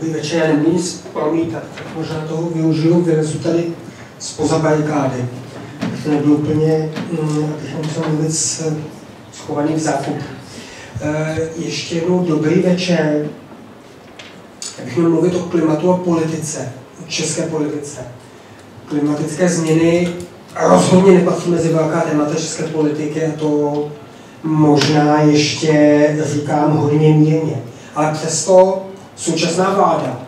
Dobrý večer, nic promítat, tak možná toho využiju, vylezu tady spoza barikády. To nebylo úplně, mm, abych nemusel mluvit schovaný v zákup. E, ještě jednou dobrý večer. Já bych měl mluvit o klimatu a politice, o české politice. Klimatické změny rozhodně nepatří mezi velká témata české politiky a to možná ještě říkám hodně mírně. Ale přesto současná vláda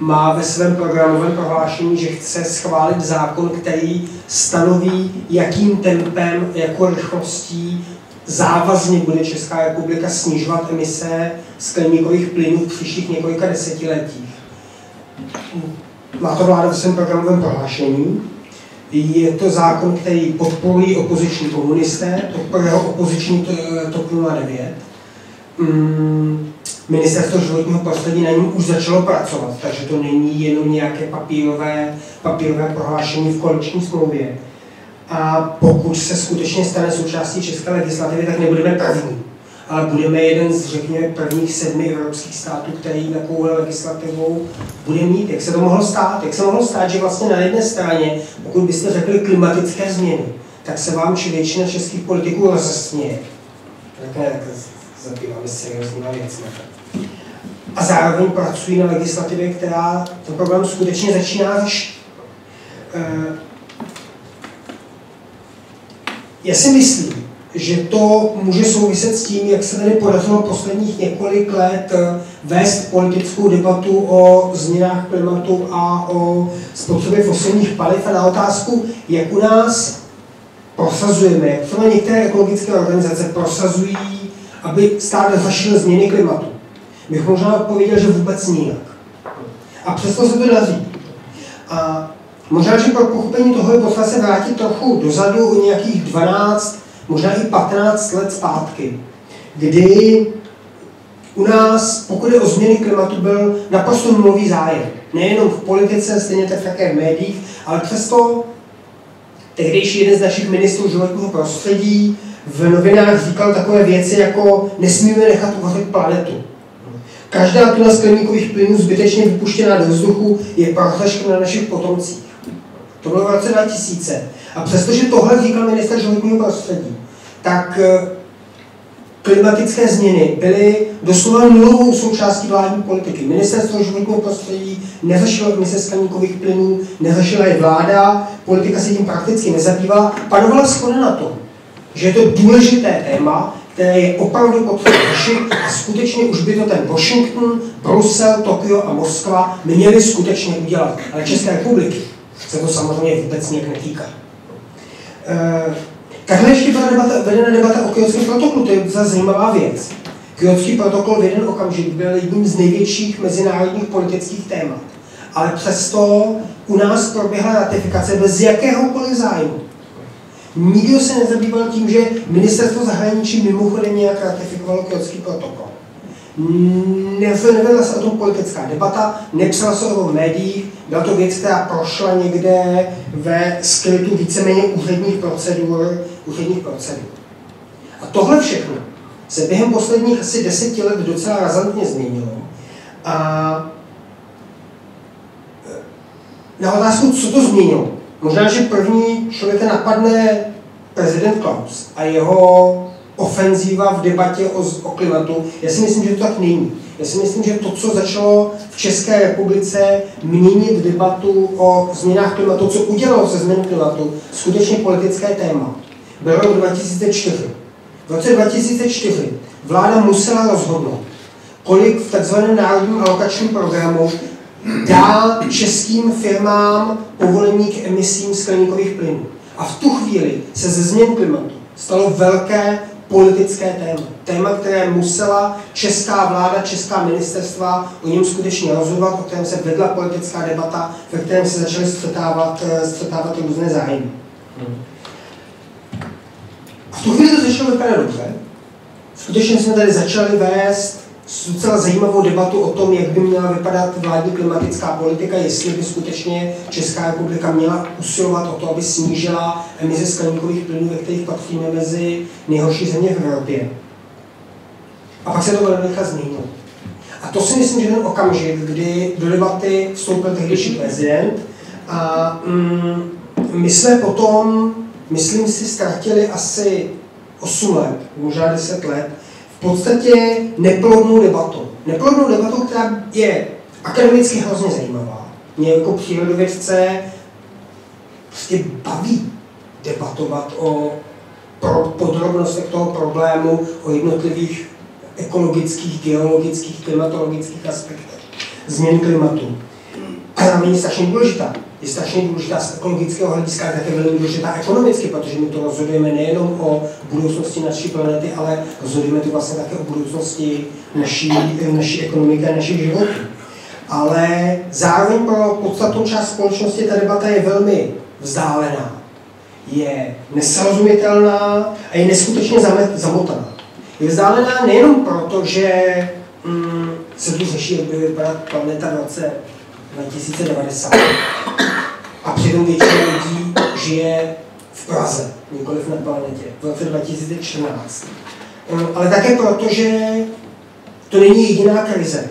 má ve svém programovém prohlášení, že chce schválit zákon, který stanoví, jakým tempem, jakou rychlostí závazně bude Česká republika snižovat emise skleníkových plynů v příštích několika desetiletích. Má to vláda ve svém programovém prohlášení. Je to zákon, který podporují opoziční komunisté, podporuje ho opoziční TOP 09. Mm, Ministerstvo životního prostředí na něm už začalo pracovat, takže to není jenom nějaké papírové, papírové prohlášení v koaliční smlouvě. A pokud se skutečně stane součástí české legislativy, tak nebudeme první, ale budeme jeden z, řekněme, prvních sedmi evropských států, který takovou legislativou bude mít. Jak se to mohlo stát? Jak se mohlo stát, že vlastně na jedné straně, pokud byste řekli klimatické změny, tak se vám či většina českých politiků rozesměje. Tak ne, tak zabýváme seriózníma věcmi a zároveň pracují na legislativě, která ten problém skutečně začíná řešit. Eh, já si myslím, že to může souviset s tím, jak se tady podařilo posledních několik let eh, vést politickou debatu o změnách klimatu a o spotřebě fosilních paliv a na otázku, jak u nás prosazujeme, jak některé ekologické organizace prosazují, aby stát řešil změny klimatu bych možná odpověděl, že vůbec nijak. A přesto se to daří. A možná, že pro pochopení toho je potřeba se vrátit trochu dozadu o nějakých 12, možná i 15 let zpátky, kdy u nás, pokud je o změny klimatu, byl naprosto nulový zájem. Nejenom v politice, stejně tak také v médiích, ale přesto tehdejší jeden z našich ministrů životního prostředí v novinách říkal takové věci jako nesmíme nechat uvařit planetu. Každá tuna skleníkových plynů zbytečně vypuštěná do vzduchu je prohřeškem na našich potomcích. To bylo v roce 2000. A přestože tohle říkal minister životního prostředí, tak eh, klimatické změny byly doslova nulovou součástí vládní politiky. Ministerstvo životního prostředí neřešilo emise skleníkových plynů, neřešila je vláda, politika se tím prakticky nezabývala. Panovala schoda na to, že je to důležité téma, je opravdu potřeba řešit a skutečně už by to ten Washington, Brusel, Tokio a Moskva měli skutečně udělat. Ale České republiky se to samozřejmě vůbec nějak netýká. E, takhle ještě byla debata, vedena debata o Kyotském protokolu, to je zase zajímavá věc. Kyotský protokol v jeden okamžik byl jedním z největších mezinárodních politických témat. Ale přesto u nás proběhla ratifikace bez jakéhokoliv zájmu. Nikdo se nezabýval tím, že ministerstvo zahraničí mimochodem nějak ratifikovalo Kyotský protokol. Nevedla se o tom politická debata, nepsala se o tom v médiích, byla to věc, která prošla někde ve skrytu víceméně úředních procedur, úředních procedur. A tohle všechno se během posledních asi deseti let docela razantně změnilo. A na otázku, co to změnilo, Možná, že první člověka napadne prezident Klaus a jeho ofenzíva v debatě o, o klimatu. Já si myslím, že to tak není. Já si myslím, že to, co začalo v České republice měnit debatu o změnách klimatu, co udělalo se změnou klimatu, skutečně politické téma, byl rok 2004. V roce 2004 vláda musela rozhodnout, kolik v tzv. národním alokačním programu dá českým firmám povolení k emisím skleníkových plynů. A v tu chvíli se ze změn klimatu stalo velké politické téma. Téma, které musela česká vláda, česká ministerstva o něm skutečně rozhodovat, o kterém se vedla politická debata, ve kterém se začaly střetávat, eh, střetávat různé zájmy. A v tu chvíli to začalo vypadat dobře. Skutečně jsme tady začali vést docela zajímavou debatu o tom, jak by měla vypadat vládní klimatická politika, jestli by skutečně Česká republika měla usilovat o to, aby snížila emise skleníkových plynů, ve kterých patříme mezi nejhorší země v Evropě. A pak se to velmi rychle změnilo. A to si myslím, že ten okamžik, kdy do debaty vstoupil tehdejší prezident a mm, my jsme potom, myslím si, ztratili asi 8 let, možná 10 let, podstatě neplodnou debatu. Neplodnou debatu, která je akademicky hrozně zajímavá. Mě jako přírodovědce prostě baví debatovat o podrobnostech toho problému, o jednotlivých ekologických, geologických, klimatologických aspektech změn klimatu. A není strašně důležitá. Je strašně důležitá z ekologického hlediska, ale také velmi důležitá ekonomicky, protože my to rozhodujeme nejenom o budoucnosti naší planety, ale rozhodujeme to vlastně také o budoucnosti naší, naší ekonomiky a našich životů. Ale zároveň pro podstatnou část společnosti ta debata je velmi vzdálená je nesrozumitelná a je neskutečně zamotaná. Je vzdálená nejenom proto, že mm, se tu řeší, jak by vypadat planeta v roce 2090 a přitom většina lidí žije v Praze, nikoliv na planetě, v roce 2014. Mm, ale také proto, že to není jediná krize,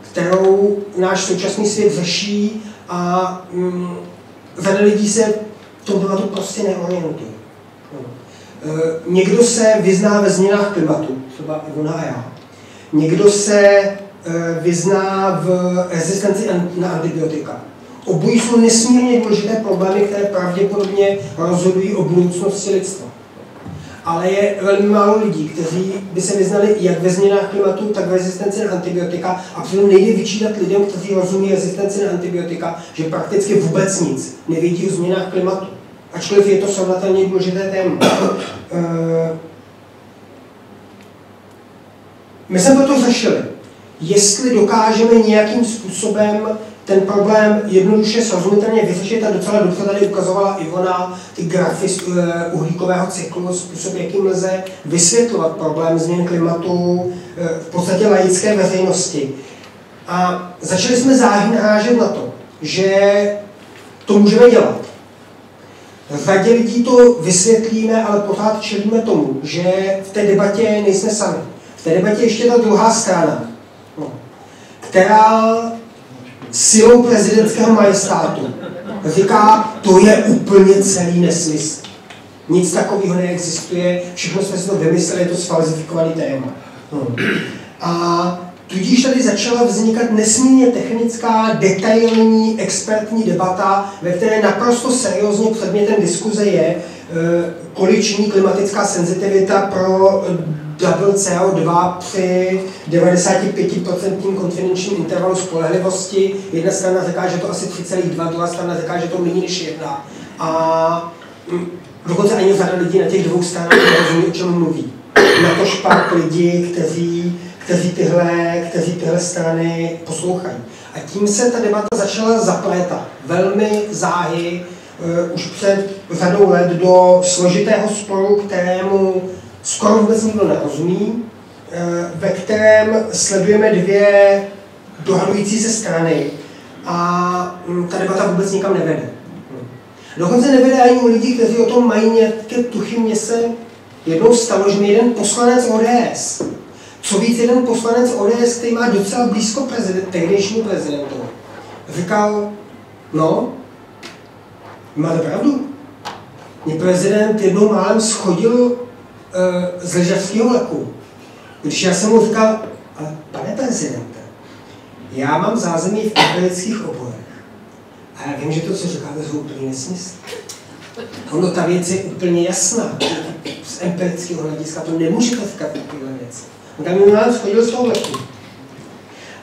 kterou náš současný svět řeší a mm, řada lidí se to bylo to prostě neorientuje. No. E, někdo se vyzná ve změnách klimatu, třeba Ivona a já. Někdo se vyzná v rezistenci na antibiotika. Obojí jsou nesmírně důležité problémy, které pravděpodobně rozhodují o budoucnosti lidstva. Ale je velmi málo lidí, kteří by se vyznali jak ve změnách klimatu, tak v rezistenci na antibiotika. A přitom nejde vyčítat lidem, kteří rozumí rezistenci na antibiotika, že prakticky vůbec nic nevědí o změnách klimatu ačkoliv je to srovnatelně důležité téma. Eh, my jsme proto řešili, jestli dokážeme nějakým způsobem ten problém jednoduše srozumitelně vyřešit a docela dobře tady ukazovala Ivona ty grafy z eh, uhlíkového cyklu, způsob, jakým lze vysvětlovat problém změn klimatu eh, v podstatě laické veřejnosti. A začali jsme záhy narážet na to, že to můžeme dělat. Řadě lidí to vysvětlíme, ale pořád čelíme tomu, že v té debatě nejsme sami. V té debatě ještě ta druhá strana, která silou prezidentského majestátu říká, to je úplně celý nesmysl. Nic takového neexistuje, všechno jsme si to vymysleli, je to sfalzifikovaný téma. No. A Tudíž tady začala vznikat nesmírně technická, detailní, expertní debata, ve které naprosto seriózně předmětem diskuze je, e, kolik činí klimatická senzitivita pro double CO2 při 95% konfidenčním intervalu spolehlivosti. Jedna strana říká, že to asi 3,2, druhá strana říká, že to méně než jedna. A mm, dokonce ani řada lidí na těch dvou stranách nerozumí, o čem mluví. Na to špak lidi, kteří kteří tyhle, kteří tyhle strany poslouchají. A tím se ta debata začala zaplétat velmi záhy uh, už před řadou let do složitého sporu, kterému skoro vůbec nikdo nerozumí, uh, ve kterém sledujeme dvě dohadující se strany a um, ta debata vůbec nikam nevede. Dokonce nevede ani u lidí, kteří o tom mají nějaké tuchy. Mně se jednou stalo, že mi jeden poslanec ODS co víc jeden poslanec ODS, který má docela blízko prezident, tehdejšímu prezidentu, říkal, no, máte pravdu. Mě prezident jednou málem schodil z lyžařského leku. Když já jsem mu říkal, ale pane prezidente, já mám zázemí v empirických oborech. A já vím, že to, co říkáte, jsou úplně nesmysl. Ono, ta věc je úplně jasná. Z empirického hlediska to nemůžete říkat takové věci. Daniel schodil z toho.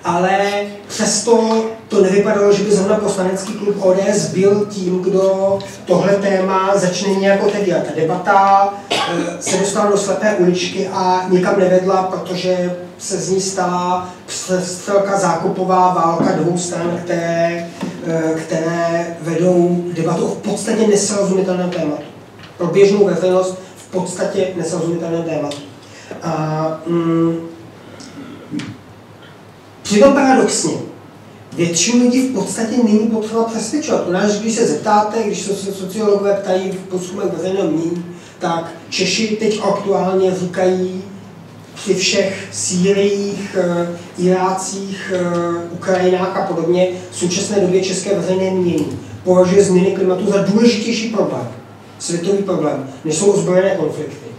Ale přesto to nevypadalo, že by zrovna poslanecký klub ODS byl tím, kdo tohle téma začne nějak otevírat. Ta debata eh, se dostala do slepé uličky a nikam nevedla, protože se z ní stala přestřelka zákupová válka dvou stran, které, eh, které vedou debatu v podstatě nesrozumitelném tématu. Pro běžnou veřejnost v podstatě nesrozumitelném tématu. A, mm, přitom paradoxně, většinu lidí v podstatě není potřeba přesvědčovat. U nás, když se zeptáte, když se sociologové ptají v průzkumech veřejného mínění, tak Češi teď aktuálně říkají při všech Sýriích, eh, Irácích, eh, Ukrajinách a podobně v současné době české veřejné mění považuje změny klimatu za důležitější problém, světový problém, než jsou ozbrojené konflikty.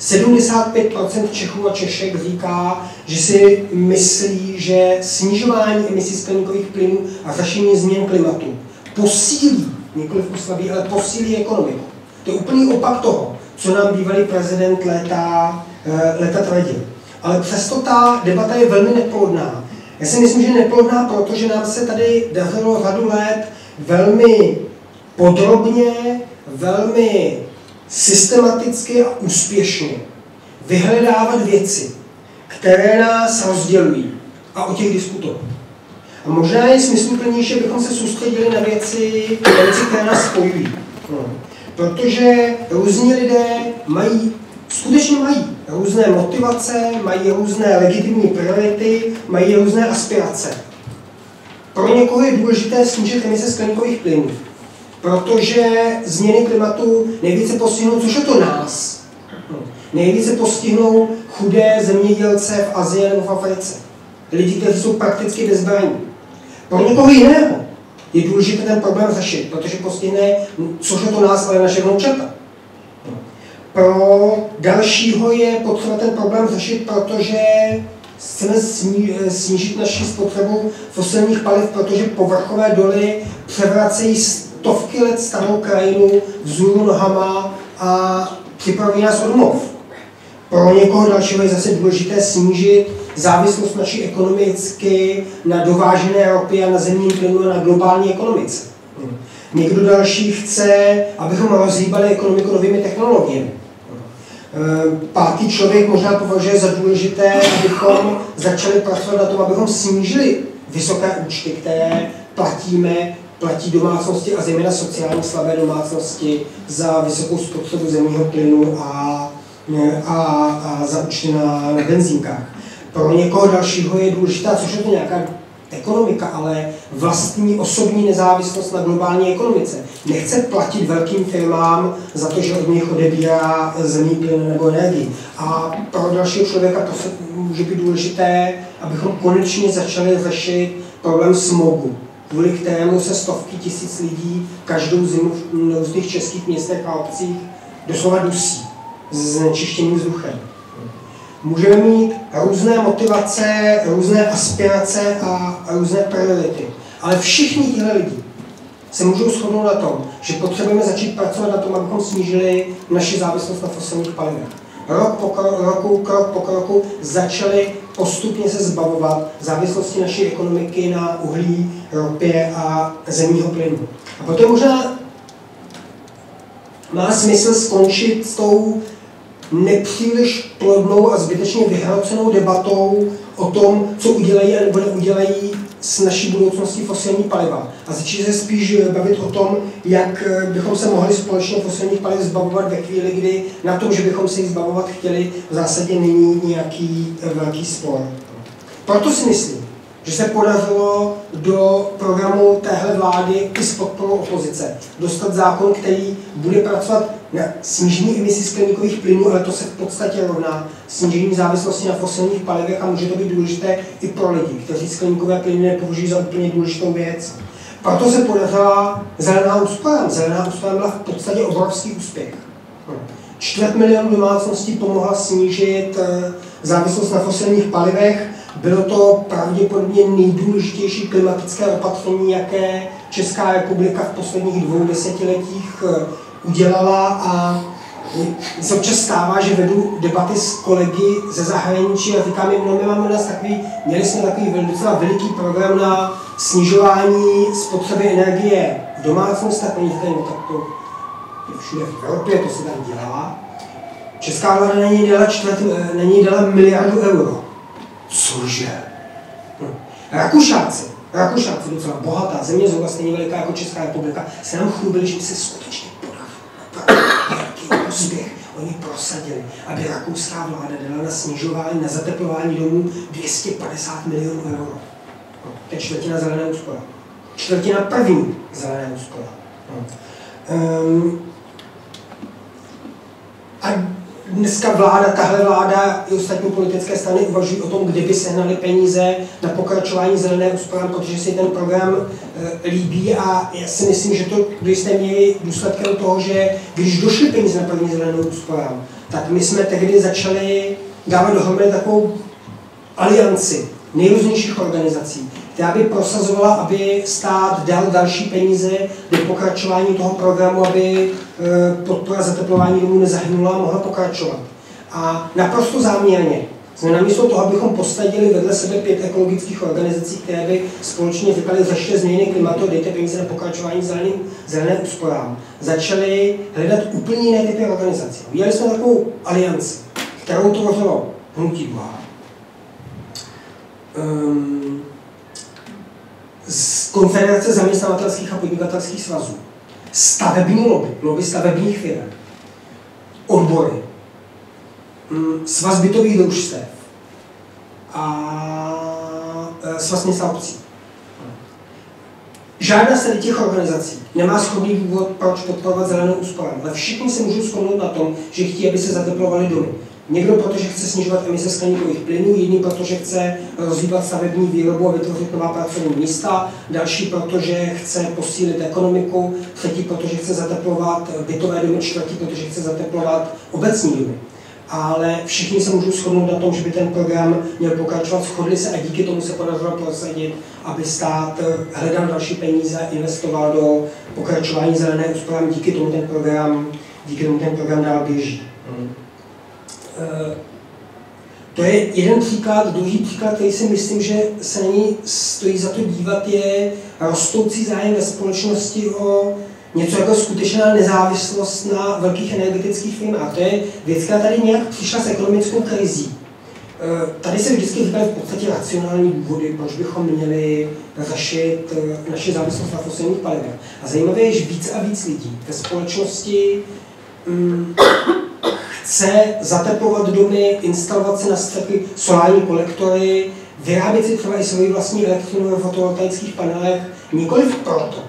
75% Čechů a Češek říká, že si myslí, že snižování emisí skleníkových plynů a řešení změn klimatu posílí, nikoli oslabí, ale posílí ekonomiku. To je úplný opak toho, co nám bývalý prezident léta, eh, léta tvrdil. Ale přesto ta debata je velmi neplodná. Já si myslím, že neplodná, protože nám se tady dařilo řadu let velmi podrobně, velmi systematicky a úspěšně vyhledávat věci, které nás rozdělují a o těch diskutovat. A možná je smysluplnější, abychom se soustředili na věci, na věci které nás spojují. No. Protože různí lidé mají, skutečně mají různé motivace, mají různé legitimní priority, mají různé aspirace. Pro někoho je důležité snížit emise skleníkových plynů, protože změny klimatu nejvíce postihnou, což je to nás. Nejvíce postihnou chudé zemědělce v Azii nebo v Africe. Lidi, kteří jsou prakticky bezbraní. Pro někoho jiného je důležité ten problém řešit, protože postihne, což je to nás, ale naše vnoučata. Pro dalšího je potřeba ten problém řešit, protože chceme snížit naši spotřebu fosilních paliv, protože povrchové doly převracejí stovky let starou krajinu vzhůru nohama a připraví nás o. Pro někoho dalšího je zase důležité snížit závislost naší ekonomicky na dovážené ropě a na zemním plynu a na globální ekonomice. Někdo další chce, abychom rozhýbali ekonomiku novými technologiemi. Pátý člověk možná považuje za důležité, abychom začali pracovat na tom, abychom snížili vysoké účty, které platíme, platí domácnosti a zejména sociálně slabé domácnosti za vysokou spotřebu zemního plynu a, a, a za účty na, benzínkách. Pro někoho dalšího je důležitá, což je to nějaká ekonomika, ale vlastní osobní nezávislost na globální ekonomice. Nechce platit velkým firmám za to, že od nich odebírá zemní plyn nebo energii. A pro dalšího člověka to může být důležité, abychom konečně začali řešit problém smogu, kvůli kterému se stovky tisíc lidí každou zimu v různých českých městech a obcích doslova dusí s znečištěným vzduchem. Můžeme mít různé motivace, různé aspirace a různé priority. Ale všichni tihle lidi se můžou shodnout na tom, že potřebujeme začít pracovat na tom, abychom snížili naši závislost na fosilních palivech. Rok po roku, krok po kroku začali postupně se zbavovat závislosti naší ekonomiky na uhlí, ropě a zemního plynu. A potom možná má smysl skončit s tou nepříliš plodnou a zbytečně vyhrocenou debatou o tom, co udělají nebo neudělají s naší budoucností fosilní paliva. A začít se spíš bavit o tom, jak bychom se mohli společně fosilních paliv zbavovat ve chvíli, kdy na tom, že bychom se jich zbavovat chtěli, v zásadě není nějaký velký spor. Proto si myslím, že se podařilo do programu téhle vlády i s podporou opozice dostat zákon, který bude pracovat na snížení emisí skleníkových plynů, ale to se v podstatě rovná snížení závislosti na fosilních palivech a může to být důležité i pro lidi, kteří skleníkové plyny nepovažují za úplně důležitou věc. Proto se podařila zelená úspora. Zelená úspora byla v podstatě obrovský úspěch. Čtvrt milionu domácností pomohla snížit eh, závislost na fosilních palivech bylo to pravděpodobně nejdůležitější klimatické opatření, jaké Česká republika v posledních dvou desetiletích eh, udělala a se občas stává, že vedu debaty s kolegy ze zahraničí a říkám jim, no my máme nás takový, měli jsme takový docela veliký program na snižování spotřeby energie v domácnostech, oni říkají, no tak to je všude v Evropě, to se tam dělá. Česká vláda na něj dala, čtvrt, na něj dala miliardu euro. Cože? Hm. Rakušáci, Rakušáci, docela bohatá země, zhruba stejně veliká jako Česká republika, se nám chlubili, že se skutečně podařilo velký úspěch. Oni prosadili, aby rakouská vláda dala na snižování, na zateplování domů 250 milionů euro. No, to je čtvrtina zelené úspora. Čtvrtina první zelené úspora. Um, a dneska vláda, tahle vláda i ostatní politické strany uvažují o tom, kdyby sehnali peníze na pokračování zelené úsporám, protože si ten program e, líbí a já si myslím, že to do jisté míry důsledkem toho, že když došly peníze na první zelenou úsporám, tak my jsme tehdy začali dávat dohromady takovou alianci nejrůznějších organizací, která by prosazovala, aby stát dal další peníze do pokračování toho programu, aby e, podpora zateplování domů nezahynula a mohla pokračovat. A naprosto záměrně jsme namísto toho, abychom postavili vedle sebe pět ekologických organizací, které by společně říkali, zašte změny klimatu, dejte peníze na pokračování zeleným, zelené úsporám, začali hledat úplně jiné typy organizací. Viděli jsme takovou alianci, kterou tvořilo hnutí Blaha. Um, Konfederace zaměstnavatelských a podnikatelských svazů, stavební lobby, lobby stavebních firm, odbory, mm, svaz bytových družstev a e, svaz města obcí. Žádná z těch organizací nemá schodný důvod, proč podporovat zelenou úsporu, ale všichni se můžou shodnout na tom, že chtějí, aby se zateplovaly domy. Někdo protože chce snižovat emise skleníkových plynů, jiný protože chce rozhýbat stavební výrobu a vytvořit nová pracovní místa, další protože chce posílit ekonomiku, třetí protože chce zateplovat bytové domy, čtvrtí protože chce zateplovat obecní domy. Ale všichni se můžou shodnout na tom, že by ten program měl pokračovat, shodli se a díky tomu se podařilo prosadit, aby stát hledal další peníze investoval do pokračování zelené úsporám, díky tomu ten program, díky tomu ten program dál běží. Eh, to je jeden příklad. Druhý příklad, který si myslím, že se na ní stojí za to dívat, je rostoucí zájem ve společnosti o něco jako skutečná nezávislost na velkých energetických firmách. To je věc, která tady nějak přišla s ekonomickou krizí. Eh, tady se vždycky říkají v podstatě racionální důvody, proč bychom měli řešit eh, naše závislost na fosilních palivech. A zajímavé je, že víc a víc lidí ve společnosti mm, chce zateplovat domy, instalovat si na střechy solární kolektory, vyrábět si třeba i svoji vlastní elektřinu ve fotovoltaických panelech, nikoliv proto,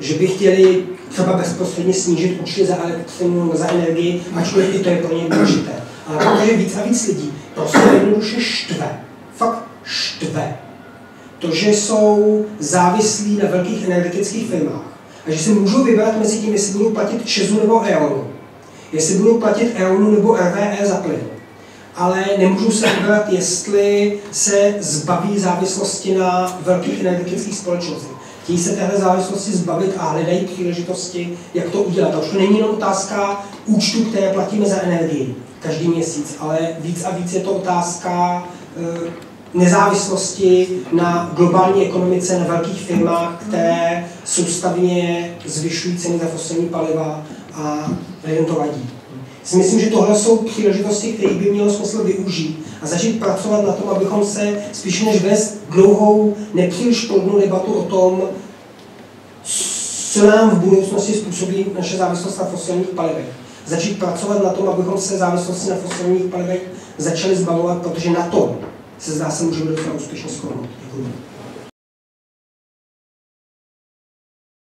že by chtěli třeba bezprostředně snížit účty za elektřinu, za energii, ačkoliv i to je pro ně důležité. Ale protože víc a víc lidí prostě jednoduše štve. Fakt štve. To, že jsou závislí na velkých energetických firmách a že si můžou vybrat mezi tím, jestli budou platit Česu nebo EONu jestli budou platit EONu nebo RVE za plyn. Ale nemůžu se vybrat, jestli se zbaví závislosti na velkých energetických společnostech. Chtějí se téhle závislosti zbavit a hledají příležitosti, jak to udělat. A už to není jenom otázka účtu, které platíme za energii každý měsíc, ale víc a víc je to otázka e, nezávislosti na globální ekonomice, na velkých firmách, které soustavně zvyšují ceny za fosilní paliva a lidem to vadí. Si myslím, že tohle jsou příležitosti, které by mělo smysl využít a začít pracovat na tom, abychom se spíš než vést dlouhou, nepříliš plodnou debatu o tom, co nám v budoucnosti způsobí naše závislost na fosilních palivech. Začít pracovat na tom, abychom se závislosti na fosilních palivech začali zbavovat, protože na tom se zdá se můžeme docela úspěšně shodnout. Děkuji.